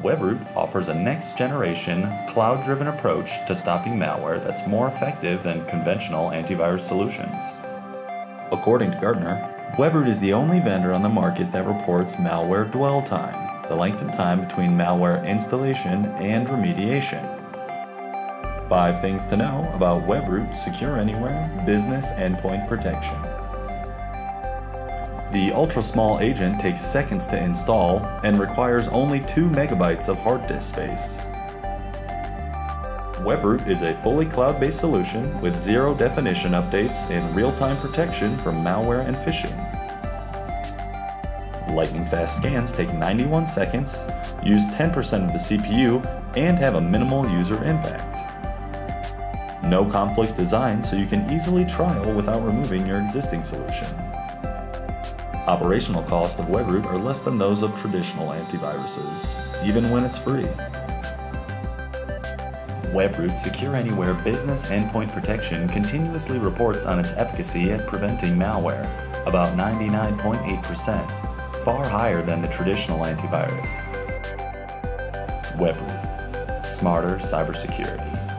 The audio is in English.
Webroot offers a next generation, cloud driven approach to stopping malware that's more effective than conventional antivirus solutions. According to Gartner, Webroot is the only vendor on the market that reports malware dwell time, the length of time between malware installation and remediation. Five things to know about Webroot Secure Anywhere Business Endpoint Protection. The ultra small agent takes seconds to install and requires only 2 megabytes of hard disk space. Webroot is a fully cloud based solution with zero definition updates and real time protection from malware and phishing. Lightning fast scans take 91 seconds, use 10% of the CPU, and have a minimal user impact. No conflict design so you can easily trial without removing your existing solution. Operational costs of Webroot are less than those of traditional antiviruses, even when it's free. Webroot Secure Anywhere Business Endpoint Protection continuously reports on its efficacy at preventing malware, about 99.8%, far higher than the traditional antivirus. Webroot, smarter cybersecurity.